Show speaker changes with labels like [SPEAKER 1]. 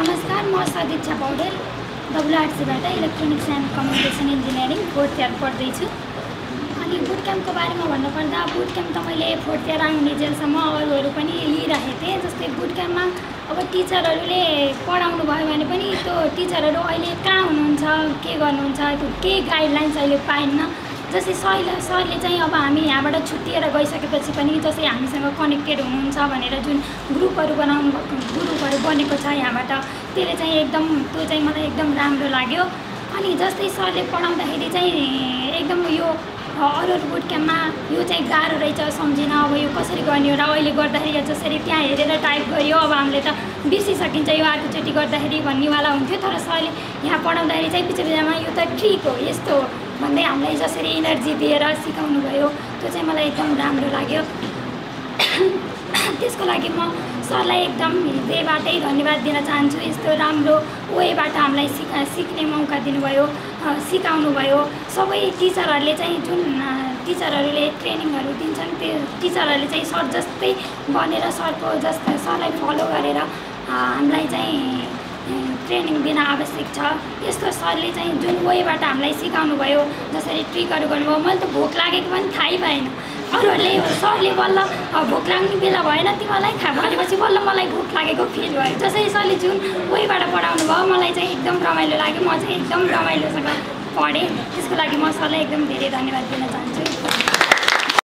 [SPEAKER 1] नमस्कार म Sadiksha Paudel डब्लुआरसीबाट electronics and communication engineering fourth year पढ्दैछु अनि बुट क्याम्पको बारेमा भन्नुपर्दा बुट क्याम्प त मैले फोर्थ इयर आउने जेलसम्म अरूहरू पनि लिइरहेको थिएँ जस्तै बुट क्याम्पमा अब टिचरहरूले पढाउनु भयो भने पनि त्यो टिचरहरू अहिले कहाँ हुनुहुन्छ के गर्नुहुन्छ केही गाइडलाइन्स अहिले पाइन्न जस्तै सरले सरले चाहिँ अब हामी यहाँबाट छुट्टिएर गइसकेपछि पनि जस्तै हामीसँग कनेक्टेड हुनुहुन्छ भनेर जुन ग्रुपहरू बनाउनु ग्रुपहरू बनेको छ यहाँबाट त्यसले चाहिँ एकदम त्यो चाहिँ मलाई एकदम राम्रो लाग्यो। अनि जस्तै सरले पढाउँदाखेरि चाहिँ एकदम यो अरू अरू बुट क्याम्पमा यो चाहिँ गाह्रो रहेछ सम्झिन अब यो कसरी गर्ने हो र अहिले गर्दाखेरि जसरी त्यहाँ हेरेर टाइप अब हामीले त बिर्सिसकिन्छ यो अर्कोचोटि गर्दाखेरि भन्नेवाला हुन्थ्यो तर सरले यहाँ पढाउँदाखेरि चाहिँ पछि बिचमा यो त ट्रिक हो यस्तो हो भन्दै हामीलाई जसरी इनर्जी दिएर सिकाउनु भयो त्यो चाहिँ मलाई एकदम राम्रो लाग्यो। त्यसको लागि म सरलाई एकदम हृदयबाटै धन्यवाद दिन चाहन्छु। यस्तो राम्रो वेबाट हामीलाई सिका सिक्ने मौका दिनुभयो सिकाउनु भयो सबै टिचरहरूले चाहिँ जुन टिचरहरूले ट्रेनिङहरू दिन्छन्। त्यो टिचरहरूले चाहिँ सर जस्तै बनेर सरको जस्तै सरलाई फलो गरेर हामीलाई चाहिँ ट्रेनिङ दिन आवश्यक छ। यस्तो सरले चाहिँ जुन वेबाट हामीलाई सिकाउनु भयो जसरी ट्रिकहरू गर्नुभयो मैले त भोक लागेको पनि थाहै पाएन अरूहरूले सरले बल्ल भोक लाग्ने बेला भएन तिमीलाई खा भनेपछि बल्ल मलाई भोक लागेको फिल भयो। जसरी सरले जुन वेबाट पढाउनु भयो मलाई चाहिँ एकदम रमाइलो लाग्यो। म चाहिँ एकदम रमाइलोसँग पढेँ। त्यसको लागि म सरलाई एकदम धेरै धन्यवाद दिन चाहन्छु।